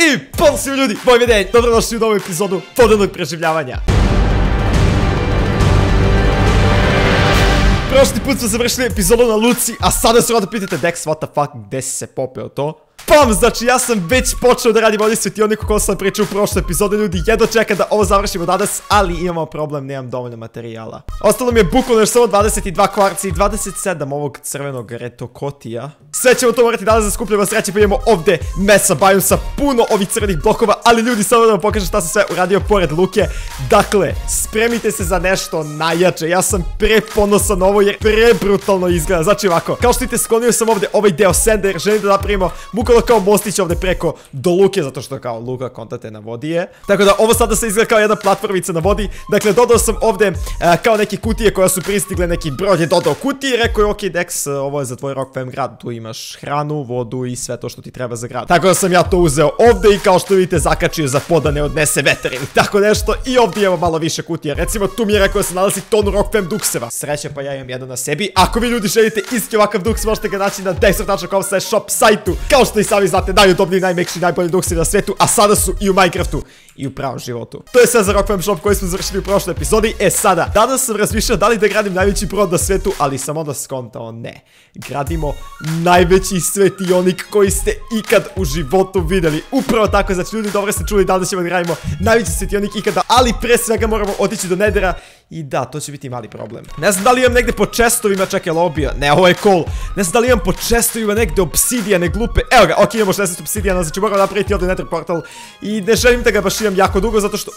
И пълси люди! Бойми ден! Добре дошли в ново епизоду Подънък преживявания! Прошлый път сме завършили епизода на Луци, а сега да се да питате Декс, what the fuck, где си се попил то? Pam, znači ja sam već počeo da radim ovdje svjetionik o sam pričao u prošloj epizodi, ljudi, jedno čeka da ovo završimo danas, ali imamo problem, nemam dovoljno materijala. Ostalo mi je bukvalno još samo 22 kvarci i 27 ovog crvenog retokotija. Sve ćemo to morati danas zaskupljamo, sreće pa imamo ovdje mesa sa puno ovih crvenih blokova, ali ljudi, samo da vam pokažem šta sam sve uradio pored luke. Dakle, spremite se za nešto najjače, ja sam preponosan ovo jer prebrutalno izgleda. Znači ovako, kao što vidite sklonio sam ovdje ovaj deo senda jer želim da napravimo bukvalno kao mostić ovdje preko do luke, zato što kao luka kontate na vodi je. Tako da ovo sada se izgleda kao jedna platformica na vodi. Dakle, dodao sam ovdje e, kao neke kutije koja su pristigle, neki broj je dodao kutije rekao je ok Dex, ovo je za tvoj Rock Fam grad, tu imaš hranu, vodu i sve to što ti treba za grad. Tako da sam ja to uzeo ovdje i kao što vidite zakačio za pod da ne odnese veter ili tako nešto i ovdje imamo malo više kutije. Recimo tu mi je rekao da se nalazi tonu Rock Fam dukseva. Sreće pa ja imam jedan na sebi. Ako vi ljudi želite isti ovakav duks možete ga naći na dexter.com shop sajtu. Kao što i sami znate, najudobniji, najmekši, najbolji duksi na svijetu, a sada su i u Minecraftu i u pravom životu. To je sve za Rockfam Shop koji smo završili u prošloj epizodi. E sada, danas sam razmišljao da li da gradim najveći brod na svijetu, ali sam onda skontao ne. Gradimo najveći svetionik koji ste ikad u životu vidjeli. Upravo tako, znači ljudi dobro ste čuli da ćemo da gradimo najveći svetionik ikada, ali pre svega moramo otići do nedera i da, to će biti mali problem. Ne znam da li imam negdje po čestovima, čekaj, bio, ne, ovo je cool. Ne znam da li imam po čestovima negdje obsidijane glupe. Evo ga, ok, imamo 60 obsidijana, znači moram napraviti ovdje nether portal. I ne želim da ga baš imam jako dugo, zato što...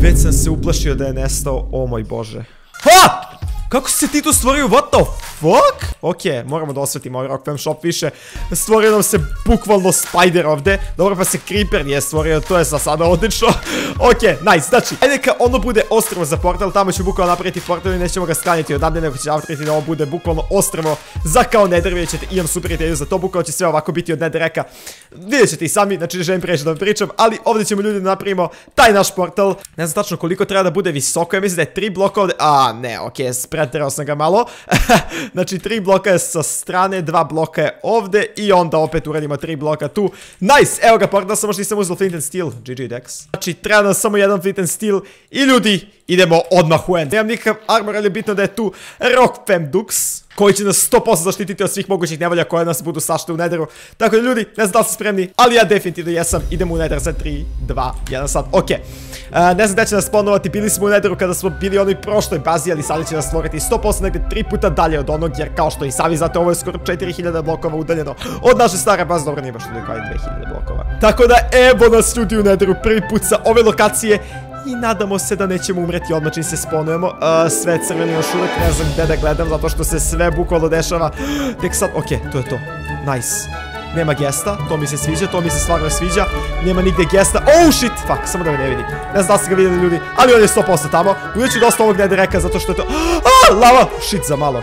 Već sam se uplašio da je nestao, o moj bože. Ha! Kako si se ti tu stvorio, what the fuck? Ok, moramo da osvetimo ovaj Rockfam shop više. Stvorio nam se bukvalno spider ovdje. Dobro pa se creeper nije stvorio, to je za sada odlično. ok, nice, znači, ajde ka ono bude ostrvo za portal, tamo ću bukvalno napraviti portal i nećemo ga sklanjati odavde, nego će napraviti da ovo bude bukvalno ostrvo za kao nether, vidjet ćete, imam super ideju za to, bukvalno će sve ovako biti od nethereka. Vidjet ćete i sami, znači ne želim preći da vam pričam, ali ovdje ćemo ljudi da napravimo taj naš portal. Ne znam tačno koliko treba da bude visoko, ja mislim da je 3 bloka a ne, ok, preterao sam ga malo. znači, tri bloka je sa strane, dva bloka je ovdje i onda opet uradimo tri bloka tu. Nice! Evo ga, portal sam možda nisam uzelo flint and steel. GG Dex. Znači, treba nam samo jedan flint and steel i ljudi, idemo odmah u end. Nemam nikakav armor, ali je bitno da je tu Rock Fam Dux koji će nas 100% zaštititi od svih mogućih nevolja koje nas budu sašte u nederu. Tako da ljudi, ne znam da li ste spremni, ali ja definitivno jesam. Idemo u neder za 3, 2, 1 sad. Ok. E, ne znam da će nas spawnovati, bili smo u nederu kada smo bili u onoj prošloj bazi, ali sada će nas stvoriti 100% negdje 3 puta dalje od onog, jer kao što i sami znate, ovo je skoro 4000 blokova udaljeno od naše stare baze, dobro nije baš 2000 blokova. Tako da evo nas ljudi u nederu prvi put sa ove lokacije i nadamo se da nećemo umreti odmah čim se sponujemo. sve crveno još uvijek ne znam gdje da gledam zato što se sve bukvalno dešava. Tek sad, okej, to je to. Nice. Nema gesta, to mi se sviđa, to mi se stvarno sviđa. Nema nigdje gesta. Oh shit, fuck, samo da me ne vidi. Ne znam da ste ga vidjeli ljudi, ali on je 100% tamo. Uvijek ću dosta ovog reka zato što je to... Ah, lava! Shit, za malo.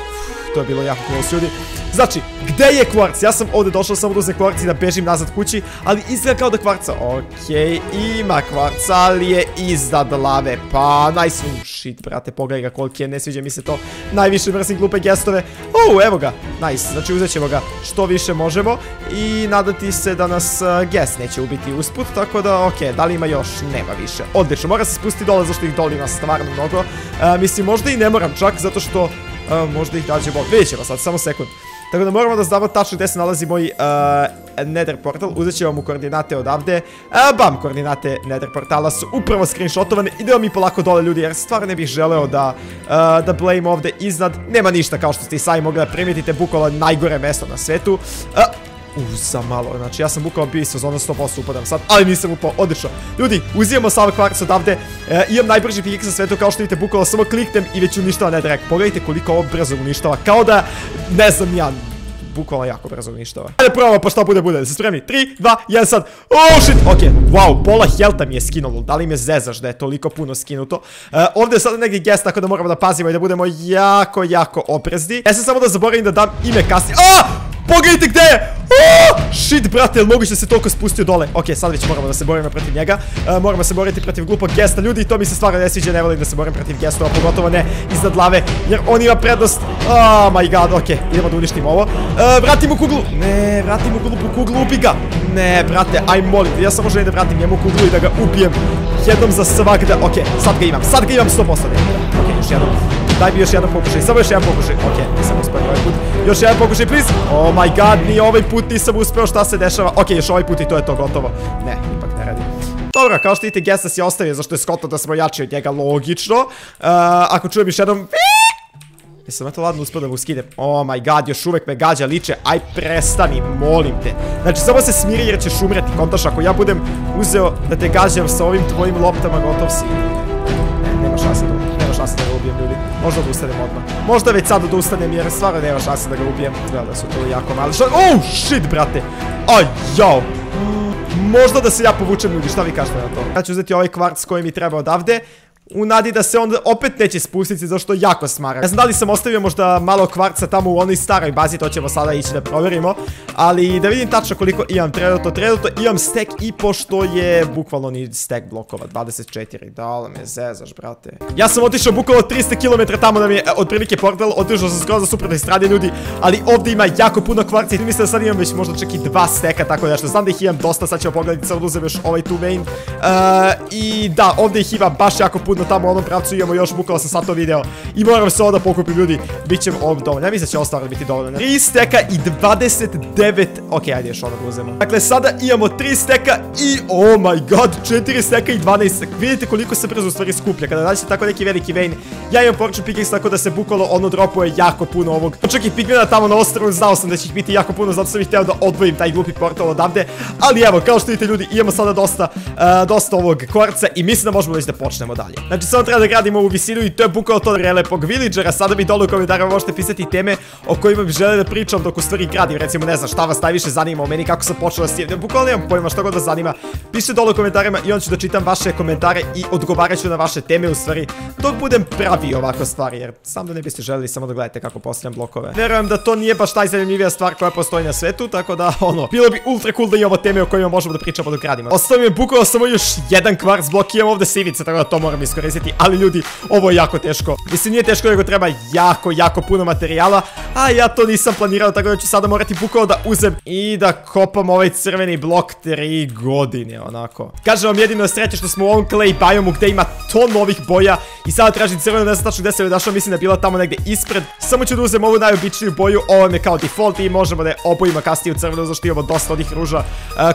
To je bilo jako close ljudi. Znači, gdje je kvarc? Ja sam ovdje došao samo da uzem kvarc da bežim nazad kući, ali izgleda kao da kvarca. Okej, ima kvarca, ali je iznad lave. Pa, nice. Uh, shit, brate, pogledaj ga koliki je, ne sviđa mi se to. Najviše mrzim glupe gestove. Uh, evo ga. Nice, znači uzet ćemo ga što više možemo i nadati se da nas uh, gest neće ubiti usput, tako da, okej, da li ima još? Nema više. Odlično, mora se spustiti dole, zašto ih dole ima stvarno mnogo. Uh, mislim, možda i ne moram čak, zato što možda ih dađemo. Vidjet ćemo sad, samo sekund. Tako da moramo da znamo tačno gdje se nalazi moj nether portal. Uzet ćemo mu koordinate odavde. Bam, koordinate nether portala su upravo screenshotovane. Idemo mi polako dole ljudi jer stvarno ne bih želeo da, da blame ovdje iznad. Nema ništa kao što ste i sami mogli da primijetite. Bukvalo najgore mjesto na svetu. Uh, u, za malo, znači ja sam bukvalno bio iz ono 100% upadam sad, ali nisam upao, odlično. Ljudi, uzimamo sav kvarc odavde, e, imam najbrži pik na svetu, kao što vidite, bukvalno samo kliknem i već uništava netherrack. Pogledajte koliko ovo brzo uništava, kao da, ne znam ja, bukvalno jako brzo uništava. Ajde probamo pa šta bude bude, da se spremni, 3, 2, 1 sad, oh shit, ok, wow, pola helta mi je skinulo, da li me zezaš da je toliko puno skinuto. E, ovdje je sada neki gest, tako da moramo da pazimo i da budemo jako, jako oprezni. Ja sam samo da zaboravim da dam ime kasnije, aaa! Pogledajte gde je! Shit, brate, jel moguće da se toliko spustio dole? Ok, sad već moramo da se borimo protiv njega. Uh, moramo se boriti protiv glupog gesta. Ljudi, to mi se stvarno ne sviđa, ne volim da se borim protiv gestova, pogotovo ne iznad lave, jer on ima prednost. Oh my god, ok, idemo da uništimo ovo. Uh, vratim kuglu. Ne, vratim u glupu kuglu, ubi ga. Ne, brate, aj molim ja samo želim da vratim njemu kuglu i da ga ubijem jednom za svakda. Ok, sad ga imam, sad ga imam 100%. Ok, još jednom. Daj mi još jedan pokušaj, samo još jedan pokušaj. Ok, nisam uspio ovaj put. Još jedan pokušaj, please. Oh my god, ni ovaj put nisam uspio, šta se dešava? Ok, još ovaj put i to je to gotovo. Ne, ipak ne radi. Dobro, kao što vidite, Gestas je ostavio zašto je skoto da smo jači od njega, logično. Uh, ako čujem još jednom... Jesam ja ladno uspio da mu skidem. Oh my god, još uvek me gađa liče. Aj prestani, molim te. Znači, samo se smiri jer ćeš umreti. Kontaš, ako ja budem uzeo da te gađam sa ovim tvojim loptama, gotov si. Šanse da ga ubijem ljudi. Možda da ustanem odmah. Možda već sad da ustanem jer stvarno nema šanse da ga ubijem. Gleda da su to jako mali šanse. Oh, shit, brate. Aj, jao. Možda da se ja povučem ljudi, šta vi kažete na to? Ja ću uzeti ovaj kvarc koji mi treba odavde u nadi da se on opet neće spustiti zašto jako smara. Ne znam da li sam ostavio možda malo kvarca tamo u onoj staroj bazi, to ćemo sada ići da provjerimo. Ali da vidim tačno koliko imam trenutno, trenutno imam stek i pošto je bukvalno ni stek blokova, 24. Da li me zezaš, brate. Ja sam otišao bukvalno 300 km tamo da mi je e, otprilike portal, otišao sam skroz za suprotnoj strani ljudi, ali ovdje ima jako puno kvarca i mislim da sad imam već možda čak i dva steka, tako da što znam da ih imam dosta, sad ćemo pogledati, sad uzem ovaj tu vein. I da, ovdje ih ima baš jako puno sigurno tamo u onom pravcu imamo još, bukvalo sam sad to video. I moram se onda pokupim ljudi, bit će ovdje dovoljno. Ja mislim da će ovo stvarno biti dovoljno. 3 steka i 29, ok, ajde još ono uzemo. Dakle, sada imamo 3 steka i, oh my god, 4 steka i 12 steka. Vidite koliko se brzo u stvari skuplja. Kada nađete tako neki veliki vein, ja imam porču pickaxe tako da se bukvalo ono dropuje jako puno ovog. Čak i pigmena tamo na ostrovu, znao sam da će ih biti jako puno, zato sam ih htio da odvojim taj glupi portal odavde. Ali evo, kao što vidite ljudi, imamo sada dosta, uh, dosta ovog kvarca i mislim da možemo već da počnemo dalje. Znači samo treba da gradimo ovu visinu i to je bukvalo to relepog villagera. Sada mi dole u komentarima možete pisati teme o kojima bi žele da pričam dok u stvari gradim. Recimo ne znam šta vas najviše zanima o meni, kako sam počeo da sjedim. Bukvalno nemam pojma šta god vas zanima. Pišite dole u komentarima i on ću da čitam vaše komentare i odgovarat ću na vaše teme u stvari. Dok budem pravi ovako stvari jer sam da ne biste želeli samo da gledate kako postavljam blokove. Verujem da to nije baš najzanimljivija stvar koja postoji na svetu, tako da ono, bilo bi ultra cool da imamo teme o kojima možemo da pričamo dok gradimo. Ostao mi je samo još jedan kvarc blok, imam ovdje sivice, tako da to moram ali ljudi, ovo je jako teško. Mislim, nije teško, nego treba jako, jako puno materijala, a ja to nisam planirao, tako da ću sada morati bukvalo da uzem i da kopam ovaj crveni blok 3 godine, onako. Kažem vam jedino sreće što smo u ovom clay biomu gdje ima to novih boja i sada tražim crveno, ne znam tačno gdje se došao, mislim da je bila tamo negdje ispred. Samo ću da uzem ovu najobičniju boju, ovo je kao default i možemo da je obojima kasnije u crveno, zašto imamo dosta onih ruža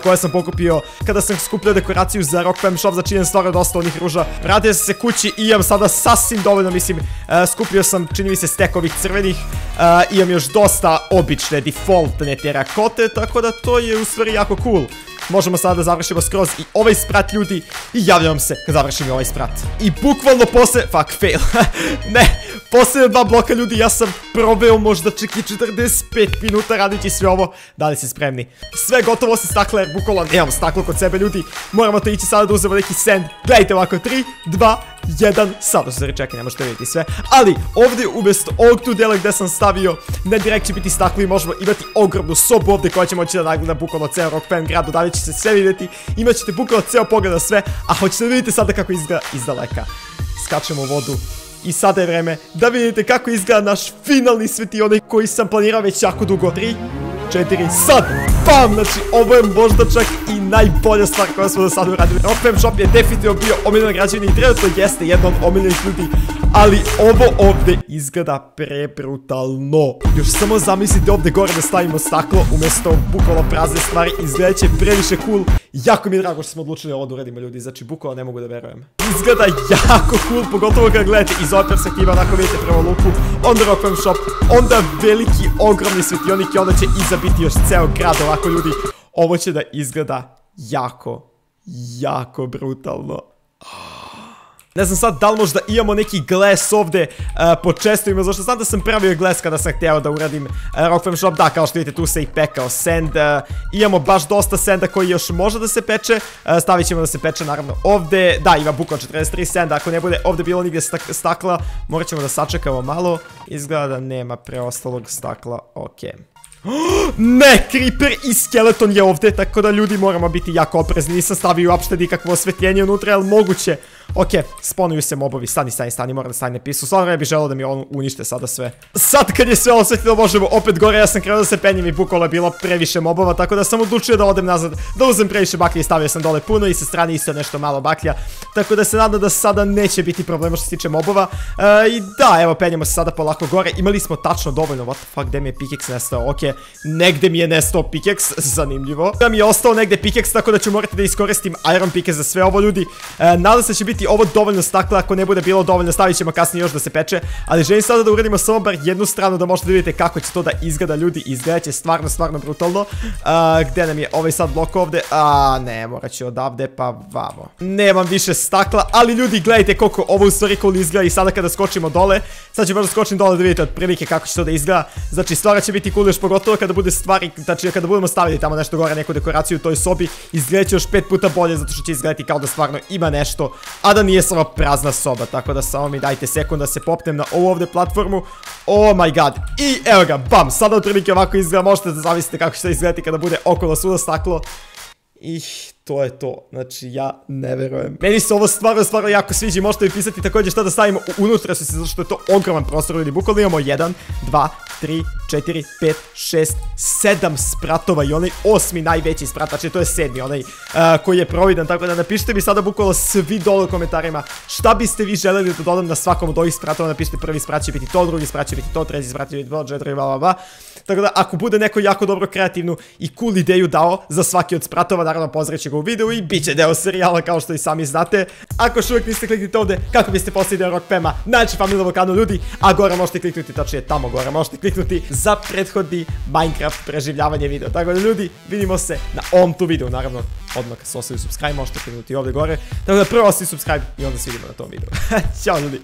koje sam pokupio kada sam skupljao dekoraciju za Rock Fam Shop, znači imam stvarno dosta onih ruža. Vratio se kući i imam sada sasvim dovoljno, mislim, e, skupio sam, čini mi se, stek ovih crvenih, uh, imam još dosta obične defaultne terakote, tako da to je u stvari jako cool. Možemo sada da završimo skroz i ovaj sprat ljudi i javljam se kad završim ovaj sprat. I bukvalno posle... Fuck, fail. ne, poslije dva bloka ljudi ja sam probeo možda čak i 45 minuta radići sve ovo. Da li ste spremni? Sve gotovo se stakle, bukvalno nemam staklo kod sebe ljudi. Moramo to ići sada da uzemo neki sand. Gledajte ovako, 3, 2, jedan, sad se čekaj, ne možete vidjeti sve, ali ovdje umjesto ovog tu dela gdje sam stavio, ne direkt će biti staklo i možemo imati ogromnu sobu ovdje koja će moći da nagleda bukvalno ceo Rock Fan grad, dalje će se sve vidjeti, imat ćete bukvalno ceo pogled na sve, a hoćete da vidite sada kako izgleda iz daleka. Skačemo u vodu, i sada je vreme da vidite kako izgleda naš finalni onaj koji sam planirao već jako dugo. 3, 4, sad! Bam! Znači, ovo je možda čak i najbolja stvar koja smo do sada uradili. Rockfam Shop je definitivno bio omiljen građani i trenutno jeste jedan od omiljenih ljudi. Ali ovo ovdje izgleda prebrutalno. Još samo zamislite ovdje gore da stavimo staklo umjesto bukvalo prazne stvari. Izgledat će previše cool. Jako mi je drago što smo odlučili ovo da uradimo ljudi. Znači, bukvalo ne mogu da verujem. Izgleda jako cool, pogotovo kad gledate iz ove perspektive, onako vidite prvo luku. Onda Rockfam Shop, onda veliki, ogromni svetionik i onda će iza biti još ceo grad ovako ljudi. Ovo će da izgleda jako, jako brutalno. Ne znam sad da li možda imamo neki gles ovdje uh, po čestovima, zašto znam da sam pravio gles kada sam htio da uradim uh, Shop, da kao što vidite tu se i pekao sand, uh, imamo baš dosta sanda koji još može da se peče, stavit ćemo da se peče naravno ovdje, da ima bukvalno 43 sanda, ako ne bude ovdje bilo nigdje stakla, morat ćemo da sačekamo malo, izgleda da nema preostalog stakla, ok. Ne, Creeper i Skeleton je ovdje, tako da ljudi moramo biti jako oprezni. Nisam stavio uopšte nikakvo osvetljenje unutra, ali moguće. Ok, sponuju se mobovi, stani, stani, stani, moram da stani pisu. Stvarno ne bih želeo da mi on unište sada sve. Sad kad je sve osvetljeno možemo opet gore, ja sam krenuo da se penjem i bukvalo je bilo previše mobova, tako da sam odlučio da odem nazad, da uzem previše baklje i stavio sam dole puno i sa strane isto nešto malo baklja. Tako da se nadam da sada neće biti problema što se tiče mobova. E, I da, evo penjemo se sada polako gore. Imali smo tačno dovoljno, what the fuck, gde mi je pickaxe nestao? Ok, negde mi je nestao pickaxe, zanimljivo. Da mi je ostao negde pickaxe, tako da ću morati da iskoristim iron pickaxe za sve ovo ljudi. E, nadam se će biti ovo dovoljno stakla, ako ne bude bilo dovoljno stavit ćemo kasnije još da se peče. Ali želim sada da uradimo samo bar jednu stranu da možete da vidite kako će to da izgleda ljudi. Izgledat će stvarno, stvarno brutalno. gde nam je ovaj sad blok ovde? A, ne, morat ću odavde pa vamo. Nemam više stakla, ali ljudi gledajte koliko ovo u stvari cool izgleda i sada kada skočimo dole, sad ću možda skočim dole da vidite otprilike kako će to da izgleda. Znači stvara će biti cool još pogotovo kada bude stvari, znači kada budemo stavili tamo nešto gore, neku dekoraciju u toj sobi, izgledat će još pet puta bolje zato što će izgledati kao da stvarno ima nešto, a da nije samo prazna soba, tako da samo mi dajte sekund da se popnem na ovu ovdje platformu. Oh my god, i evo ga, bam, sada otprilike ovako izgleda, možete da zamislite kako će to izgledati kada bude okolo suda staklo. I to je to. Znači, ja ne verujem. Meni se ovo stvarno, stvarno jako sviđa možete mi pisati također šta da stavimo unutra, zato što je to ogroman prostor, ljudi. Bukvalno imamo 1, 2, 3, 4, 5, 6, 7 spratova i onaj osmi najveći sprat, znači to je sedmi, onaj koji je providan, tako da napišite mi sada bukvalno svi dole u komentarima šta biste vi želeli da dodam na svakom od ovih spratova, napišite prvi sprat će biti to, drugi sprat će biti to, treći sprat će biti to, četiri, bla, bla, bla. Tako da ako bude neko jako dobro kreativnu i cool ideju dao za svaki od spratova, naravno pozdravit ga u videu i bit će deo serijala kao što i sami znate. Ako još uvijek niste kliknite ovdje kako biste deo Rock Pema, naći familijovo kanal ljudi, a gore možete kliknuti, tačnije tamo gore možete kliknuti za prethodni Minecraft preživljavanje video. Tako da ljudi, vidimo se na ovom tu videu, naravno odmah kad se ostavi subscribe možete kliknuti ovdje gore. Tako da prvo ostavi subscribe i onda se vidimo na tom videu. Ćao ljudi!